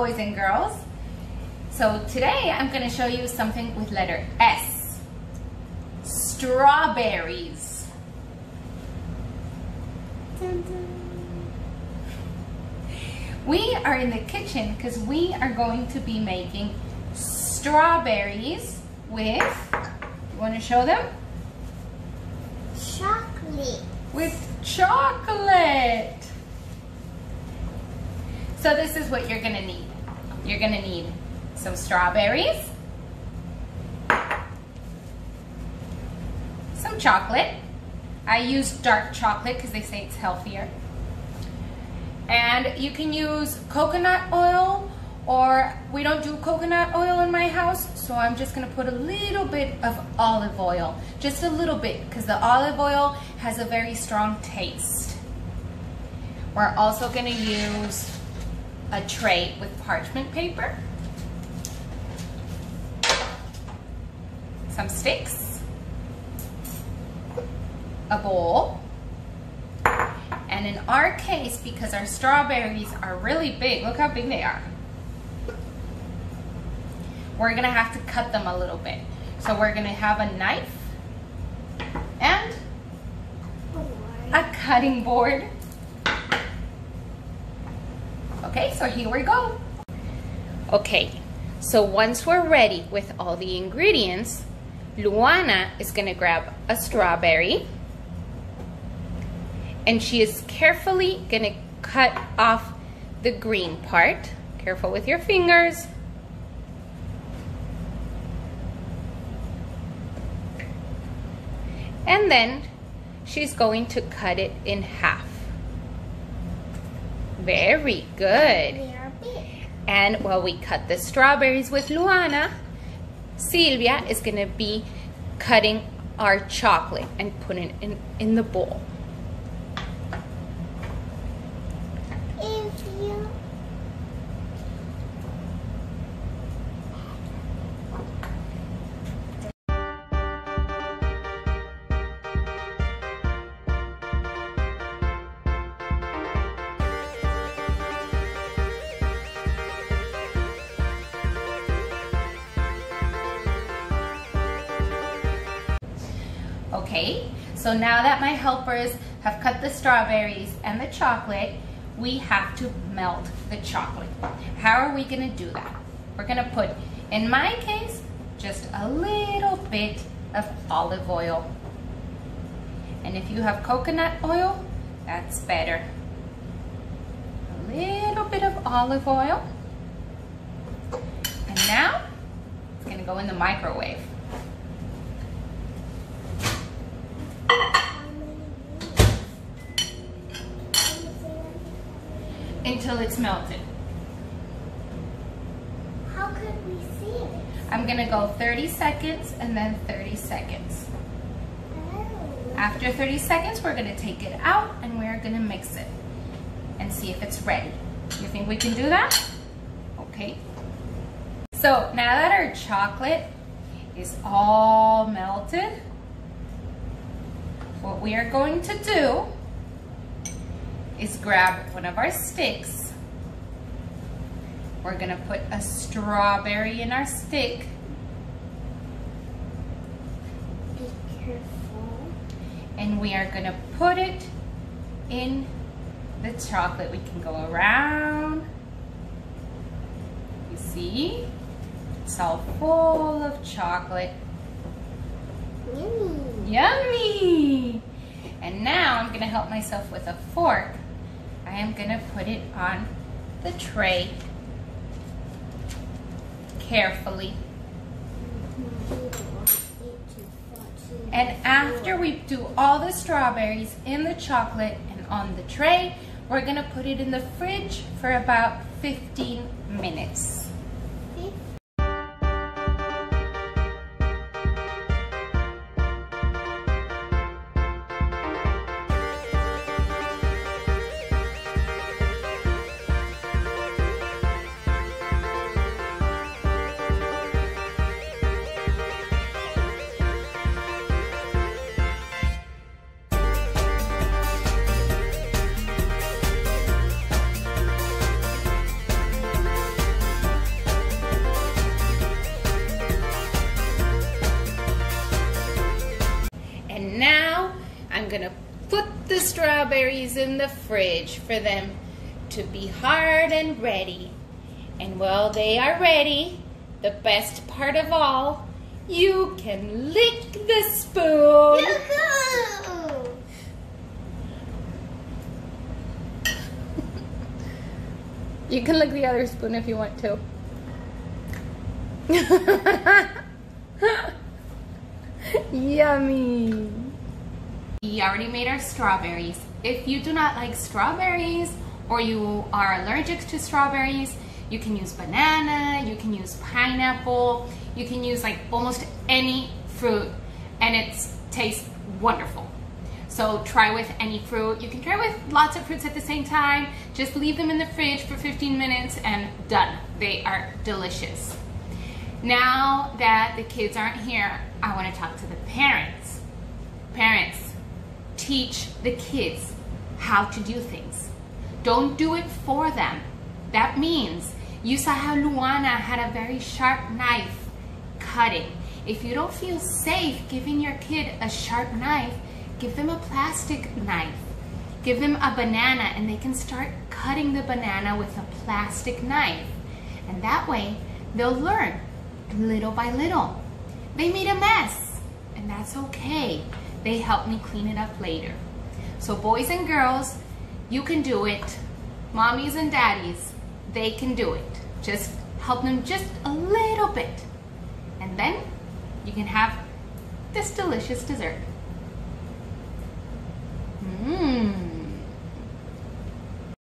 boys and girls. So today I'm going to show you something with letter S. Strawberries. Dun, dun. We are in the kitchen because we are going to be making strawberries with, you want to show them? Chocolate. With chocolate. So this is what you're gonna need. You're gonna need some strawberries, some chocolate. I use dark chocolate because they say it's healthier. And you can use coconut oil or we don't do coconut oil in my house, so I'm just gonna put a little bit of olive oil, just a little bit, because the olive oil has a very strong taste. We're also gonna use a tray with parchment paper, some sticks, a bowl, and in our case, because our strawberries are really big, look how big they are. We're gonna have to cut them a little bit. So we're gonna have a knife and a cutting board Okay, so here we go. Okay, so once we're ready with all the ingredients, Luana is gonna grab a strawberry and she is carefully gonna cut off the green part. Careful with your fingers. And then she's going to cut it in half. Very good. And while we cut the strawberries with Luana, Silvia is going to be cutting our chocolate and putting it in, in the bowl. Okay, so now that my helpers have cut the strawberries and the chocolate, we have to melt the chocolate. How are we gonna do that? We're gonna put, in my case, just a little bit of olive oil. And if you have coconut oil, that's better. A little bit of olive oil. And now, it's gonna go in the microwave. Until it's melted. How could we see it? I'm gonna go 30 seconds and then 30 seconds. Oh. After 30 seconds, we're gonna take it out and we're gonna mix it and see if it's ready. You think we can do that? Okay. So now that our chocolate is all melted, what we are going to do is grab one of our sticks. We're gonna put a strawberry in our stick. Be careful. And we are gonna put it in the chocolate. We can go around. You see? It's all full of chocolate. Yummy. Yummy! And now I'm gonna help myself with a fork I am gonna put it on the tray carefully. And after we do all the strawberries in the chocolate and on the tray, we're gonna put it in the fridge for about 15 minutes. Strawberries in the fridge for them to be hard and ready. And while they are ready, the best part of all, you can lick the spoon. You can lick the other spoon if you want to. Yummy. We already made our strawberries. If you do not like strawberries or you are allergic to strawberries, you can use banana, you can use pineapple, you can use like almost any fruit and it tastes wonderful. So try with any fruit. You can try with lots of fruits at the same time. Just leave them in the fridge for 15 minutes and done. They are delicious. Now that the kids aren't here, I want to talk to the parents. Parents, teach the kids how to do things. Don't do it for them. That means you saw how Luana had a very sharp knife cutting. If you don't feel safe giving your kid a sharp knife, give them a plastic knife. Give them a banana and they can start cutting the banana with a plastic knife. And that way, they'll learn little by little. They made a mess, and that's okay. They help me clean it up later. So boys and girls, you can do it. Mommies and daddies, they can do it. Just help them just a little bit. And then you can have this delicious dessert. Mmm.